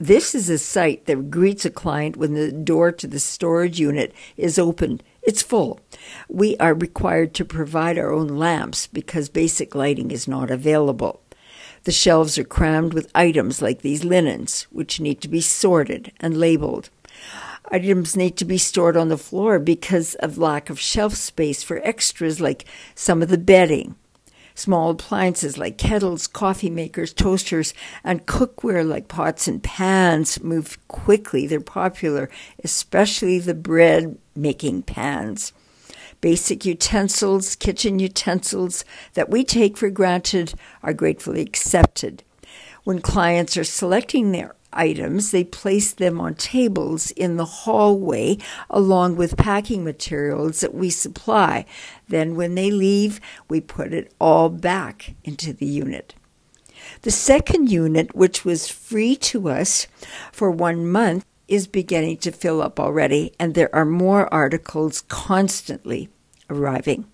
This is a sight that greets a client when the door to the storage unit is opened. It's full. We are required to provide our own lamps because basic lighting is not available. The shelves are crammed with items like these linens, which need to be sorted and labeled. Items need to be stored on the floor because of lack of shelf space for extras like some of the bedding. Small appliances like kettles, coffee makers, toasters, and cookware like pots and pans move quickly. They're popular, especially the bread making pans. Basic utensils, kitchen utensils that we take for granted are gratefully accepted. When clients are selecting their items, they place them on tables in the hallway along with packing materials that we supply. Then, when they leave, we put it all back into the unit. The second unit, which was free to us for one month, is beginning to fill up already, and there are more articles constantly arriving.